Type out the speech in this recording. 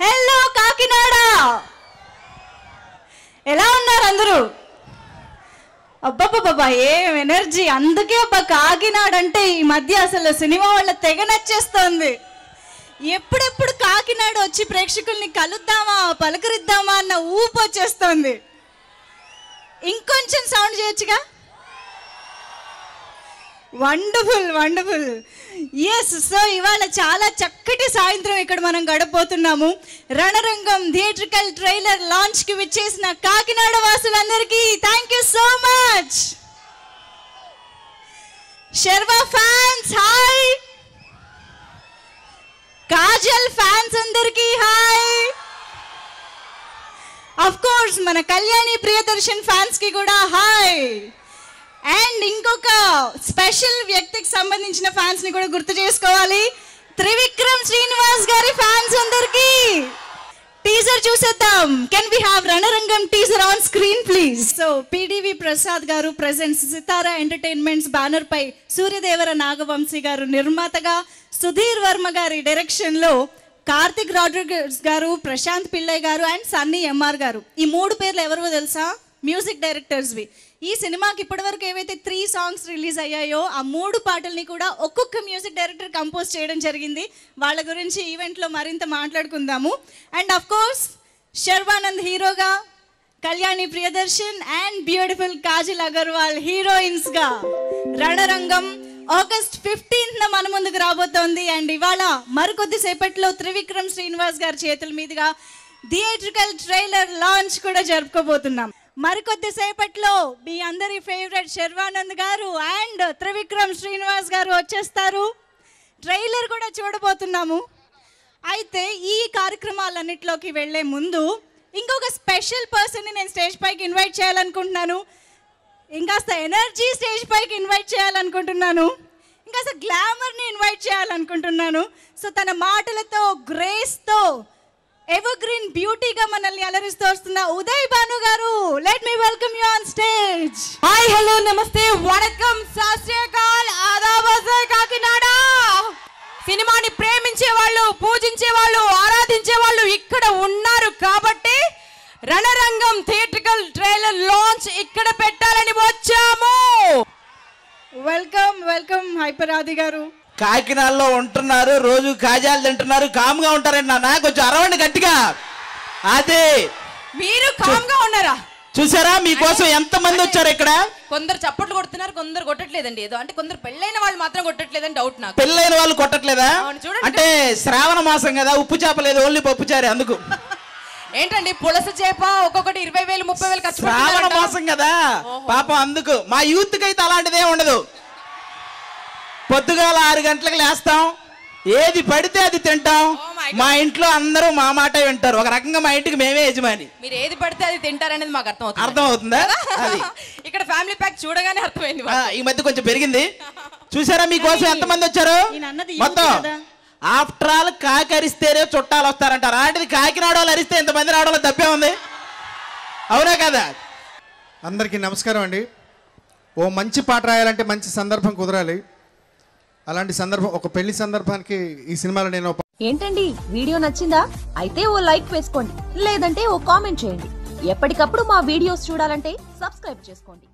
Hello Kakinada. ఎలా ఉన్నారు అందరూ? అబ్బబ్బబ్బా ఏం ఎనర్జీ. అందుకే అబ్బా కాకినాడ అంటే ఈ మధ్య అసలు సినిమా వాళ్ళ తెగ నచ్చేస్తోంది. ఎప్పుడెప్పుడు కాకినాడ వచ్చి ప్రేక్షకుల్ని కలుద్దామా పలకరిద్దామా అన్న ఊపు వచ్చేస్తోంది. ఇంకొంచెం సౌండ్ చేయొచ్చుగా? Wonderful wonderful. ఎస్ సో ఇవాళ చాలా చక్కటి సాయంత్రం ఇక్కడ మనం గడపోతున్నాము రణరంగం థియేట్రికల్ ట్రైలర్ లాంచ్కి విచ్చేసిన Kakinada వాసులందరికీ thank you so much Sharwa fans hi kaja course మన కళ్యాణి ప్రియదర్శన్ ఫ్యాన్స్కి కూడా హాయ్ అండ్ ఇంకొక స్పెషల్ వ్యక్తికి సంబంధించిన ఫ్యాన్స్ని కూడా గుర్తు చేసుకోవాలి. త్రివిక్రమ్ శ్రీనివాస్ గారి ఫ్యాన్స్ అందరికి. టీజర్ చూసేద్దాం. Can we have Ranarangam teaser on screen please so PDV Prasad గారు ప్రెసెంట్స్ సితారా ఎంటర్టైన్మెంట్స్ బ్యానర్ పై సూర్యదేవర నాగవంశీ గారు నిర్మాతగా సుధీర్ వర్మ గారి డైరెక్షన్లో కార్తిక్ రాడ్రిగస్ గారు ప్రశాంత్ పిల్లయ్ గారు అండ్ సన్నీ ఎంఆర్ గారు. ఈ మూడు పేర్లు ఎవరో తెలుసా? మ్యూజిక్ డైరెక్టర్స్వి. ఈ సినిమాకి ఇప్పటివరకు ఏవైతే త్రీ సాంగ్స్ రిలీజ్ అయ్యాయో ఆ మూడు పాటల్ని కూడా ఒక్కొక్క మ్యూజిక్ డైరెక్టర్ కంపోజ్ చేయడం జరిగింది. వాళ్ళ గురించి ఈవెంట్లో మరింత మాట్లాడుకుందాము. అండ్ అఫ్ కోర్స్ శర్వానంద్ హీరోగా కళ్యాణి ప్రియదర్శన్ అండ్ బ్యూటిఫుల్ కాజల్ అగర్వాల్ హీరోయిన్స్గా రణరంగం ఆగస్ట్ ఫిఫ్టీన్త్ మన ముందుకు రాబోతోంది. అండ్ ఇవాళ మరికొద్ది సేపట్లో త్రివిక్రమ్ శ్రీనివాస్ గారి చేతుల మీదుగా థియేట్రికల్ ట్రైలర్ లాంచ్ కూడా జరుపుకోబోతున్నాం. మరికొద్ది సేపట్లో మీ అందరి ఫేవరెట్ శర్వానంద్ గారు అండ్ త్రివిక్రమ్ శ్రీనివాస్ గారు వచ్చేస్తారు. ట్రైలర్ కూడా చూడబోతున్నాము. అయితే ఈ కార్యక్రమాలన్నిటిలోకి వెళ్ళే ముందు ఇంకొక స్పెషల్ పర్సన్ని నేను స్టేజ్ పైకి ఇన్వైట్ చేయాలనుకుంటున్నాను. ఇంకాస్త ఎనర్జీ స్టేజ్ పైకి ఇన్వైట్ చేయాలనుకుంటున్నాను. ఇంకా అసలు గ్లామర్ని ఇన్వైట్ చేయాలనుకుంటున్నాను. సో తన మాటలతో గ్రేస్తో ఎవర్ గ్రీన్ బ్యూటీగా మనల్ని అలరిస్తూ వస్తున్న ఉదయ్ భాను గారు let me welcome you on stage hi hello నమస్తే వణకం శాస్త్రీయకాల్ ఆదాబజే కాకినాడ. సినిమాని ప్రేమించే వాళ్ళు పూజించే వాళ్ళు ఆరాధించే వాళ్ళు ఇక్కడ ఉన్నారు కాబట్టి రణరంగం థియేట్రికల్ ట్రైలర్ లాంచ్ ఇక్కడ పెట్టాలని వచ్చాము. వెల్కమ్ హైపరాది గారు. కాకినాడలో ఉంటున్నారు రోజు కాజాలు తింటున్నారు కామ్గా ఉంటారండి నాన్న కొంచెం అరవండి గట్టిగా. అదే. మీరు కామ్గా ఉన్నారా? చూసారా మీకోసం ఎంత మంది వచ్చారు ఇక్కడ? కొందరు చప్పట్లు కొడుతున్నారు కొందరు కొట్టట్లేదండి ఏదో అంటే కొందరు పెళ్ళైన వాళ్ళు మాత్రం కొట్టట్లేదని డౌట్ నాకు. పెళ్ళైన వాళ్ళు కొట్టట్లేదా. అంటే శ్రావణ మాసం కదా ఉప్పు చేప లేదు ఓన్లీ పప్పు చారే అందుకు. ఏంటండి పులస చేప ఒక్కొక్కటి ఇరవై వేలు ముప్పై వేలు శ్రావణ. మాసం కదా. పాపం అందుకు. మా యూత్కి అయితే అలాంటిదే ఉండదు. పొద్దుగాల ఆరు గంటలకు లేస్తాం. ఏది పడితే అది తింటాం. Oh. మా ఇంట్లో అందరూ మా మాట వింటారు. ఒక రకంగా మా ఇంటికి మేమే యజమాని. మీరు ఏది పడితే అది తింటారనేది మాకు అర్థం అవుతుంది అర్థం అవుతుందా అది. ఇక్కడ ఫ్యామిలీ ప్యాక్ చూడగానే అర్థమైంది ఈ మధ్య కొంచెం పెరిగింది. చూసారా మీకోసం ఎంత మంది వచ్చారు? మొత్తం. ఆఫ్టర్ ఆల్ కాకి అరిస్తేనే చుట్టాలు వస్తారంటారు. అలాంటిది కాకినాడ వాళ్ళు అరిస్తే ఎంతమంది రావడంలో తప్పే ఉంది. అవునా కదా? అందరికీ నమస్కారం అండి. ఓ మంచి పాట రాయాలంటే మంచి సందర్భం కుదరాలి. అలాంటి సందర్భం ఒక పెళ్ళి సందర్భానికి ఈ సినిమాలో నేను ఏంటండి? వీడియో నచ్చిందా? అయితే ఓ లైక్ వేసుకోండి. లేదంటే ఓ కామెంట్ చేయండి. ఎప్పటికప్పుడు మా వీడియోస్ చూడాలంటే సబ్స్క్రైబ్ చేసుకోండి.